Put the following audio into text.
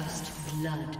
First blood.